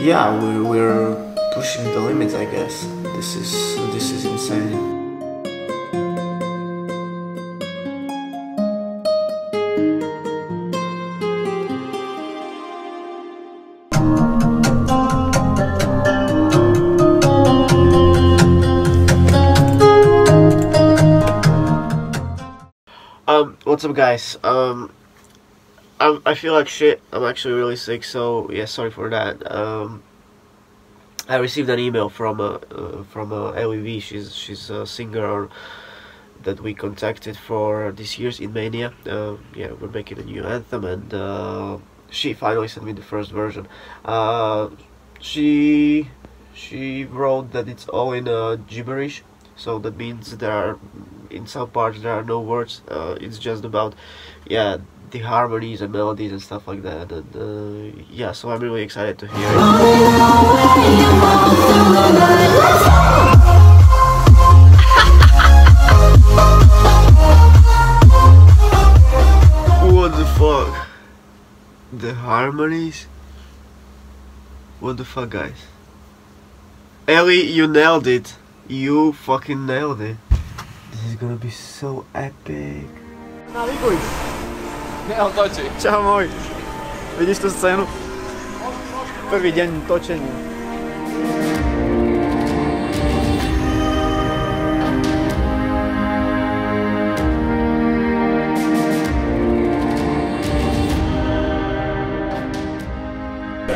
yeah, we're, we're pushing the limits. I guess this is this is insane. Um, what's up guys? Um, I'm, I feel like shit. I'm actually really sick, so yeah, sorry for that. Um, I received an email from uh, uh, from a LEV. She's she's a singer that we contacted for this year's in Mania. Uh, yeah, we're making a new anthem, and uh, she finally sent me the first version. Uh, she she wrote that it's all in uh, gibberish, so that means there are in some parts there are no words. Uh, it's just about yeah the harmonies and melodies and stuff like that. And uh, yeah, so I'm really excited to hear it. What the fuck? The harmonies? What the fuck, guys? Ellie, you nailed it. You fucking nailed it. This is gonna be so epic. Naviguj! Neotočí. Čau môj. Vidíš tú scénu? Prvý deň točení.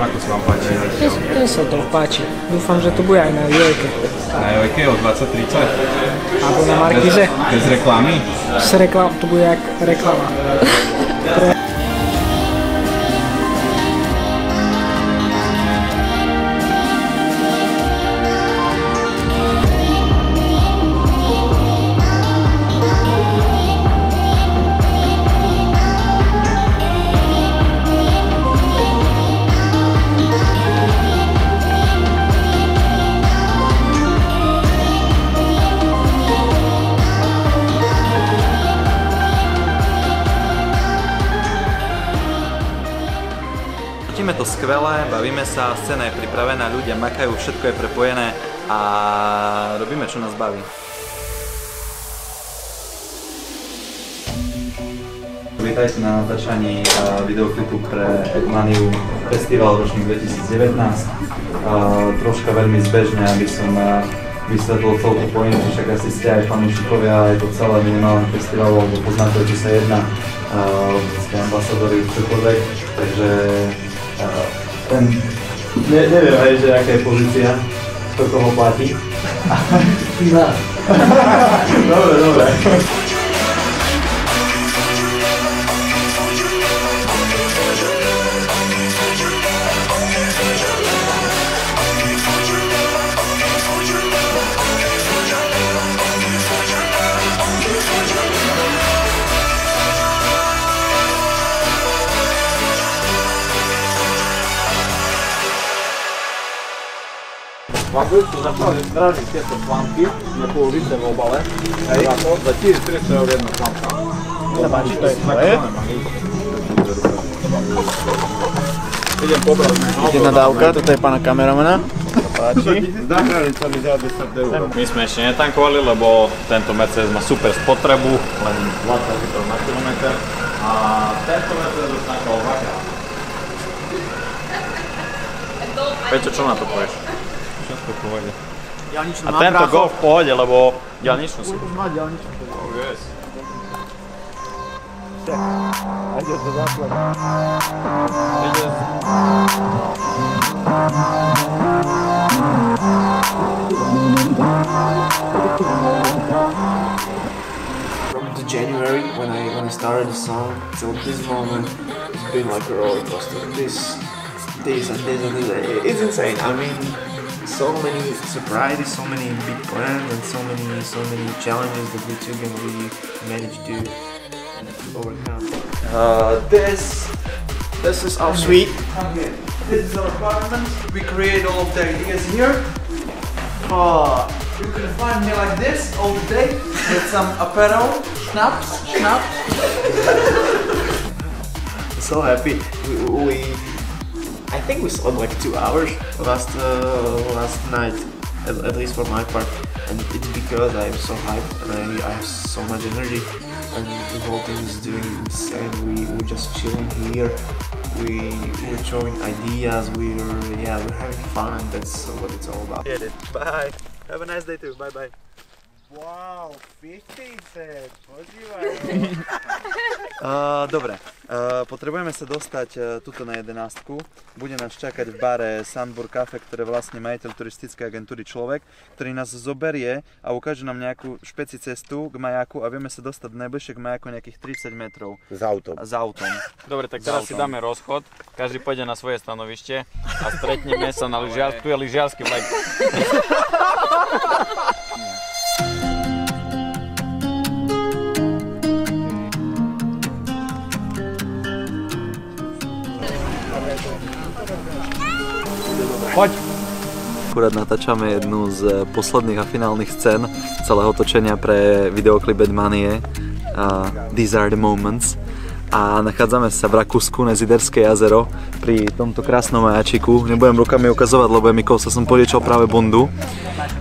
Ako sa vám páči? Mne sa to páči. Dúfam, že to bude aj na Jojke. Na Jojke o 20.30? Alebo na Markize. Bez reklamy? S reklam, to bude jak reklama. Yeah. To skvelé, bavíme sa, scéna je pripravená, ľudia makajú, všetko je prepojené a robíme čo nás baví. Vítajte na natáčaní uh, videoklipu pre Maniu Festival ročník 2019. Uh, troška veľmi zbežne, aby som uh, vysvetlil celú tú pointu, však asi ste aj fanúšikovia, je to celé minimálne festivalu, alebo poznáte, čo sa jedná. Ste ambasadori čokoľvek, takže ten, ne, neviem aj, že aká je pozícia, kto koho platí. dobre, dobre. Vám budete zapravo zdražiť tieto slamky polovice v obale. Hej. Za to, za 1300 eur jedna slamka. Sa páči, to je tvoje? Idem pobrať. Jedna dávka, toto je pána kameramana. Sa páči. Zahranica mi za 10 eur. My sme ešte netankovali, lebo tento Mercedes má super spotrebu, len 20 litrov na kilometr. A tento Mercedes už tankal dvakrát. Peťo, čo na to povieš? Všetko v pohode. Diaľničnú A tento Golf v pohode, lebo diaľničnú si. Už má diaľničnú. Oh, yes. Ide to zaplať. From the January when I when I started the song till this moment, it's been like a roller coaster. This, this, and this, and this. It's insane. I mean, so many surprises, so many big plans, and so many so many challenges that we took and we managed to overcome. Uh, this, This is our suite. this is our apartment. We create all of the ideas here. Uh, you can find me like this all day with some apparel, schnapps, schnapps. so happy. We, we I think we slept like two hours last uh, last night, at, at least for my part, and it's because I'm so hyped and I, I have so much energy, and the whole team is doing insane. We we're just chilling here. We we're throwing ideas. We're yeah we're having fun. That's what it's all about. Get it. Bye. Have a nice day too. Bye bye. Wow, 50 cent, podívaj. Uh, dobre, uh, potrebujeme sa dostať uh, tuto na jedenástku. Bude nás čakať v bare Sandburg Cafe, ktoré vlastne majiteľ turistickej agentúry Človek, ktorý nás zoberie a ukáže nám nejakú špeci cestu k majaku a vieme sa dostať najbližšie k majaku nejakých 30 metrov S autom. s autom. Dobre, tak teraz si dáme rozchod, každý pôjde na svoje stanovište a stretneme sa na lyžiar, tu je lyžiarsky vlak. Akurát natáčame jednu z posledných a finálnych scén celého točenia pre videoklip Bad Money. Uh, These are the moments. A nachádzame sa v Rakúsku, Neziderské jazero, pri tomto krásnom majačiku. Nebudem rukami ukazovať, lebo je mi sa som poliečal práve bundu.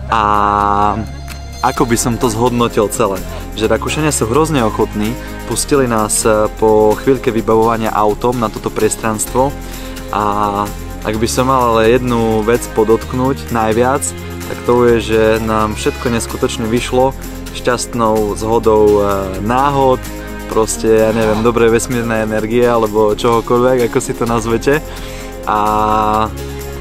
A ako by som to zhodnotil celé? Že Rakúšania sú hrozne ochotní, pustili nás eh, po chvíľke vybavovania autom na toto priestranstvo a ak by som mal ale jednu vec podotknúť najviac, tak to je, že nám všetko neskutočne vyšlo šťastnou zhodou e, náhod, proste, ja neviem, dobrej vesmírnej energie alebo čohokoľvek, ako si to nazvete. A,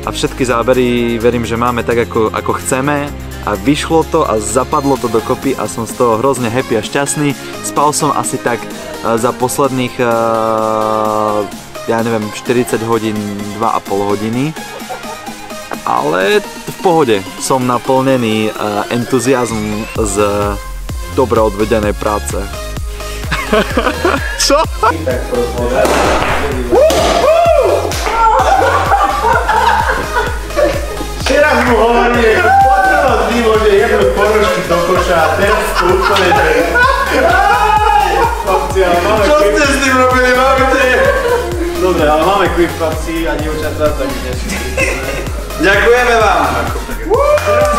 a všetky zábery verím, že máme tak, ako, ako chceme a vyšlo to a zapadlo to dokopy a som z toho hrozne happy a šťastný. Spal som asi tak e, za posledných e, ja neviem, 40 hodín, 2,5 hodiny. Ale v pohode, som naplnený uh, entuziasmom z dobre odvedenej práce. Čo? Včera mu hovorili, že potreba z môže jednu ponožky do koša a teraz to úplne Dobre, ale máme quick chlapci a dievčatá, takže... Ďakujeme vám!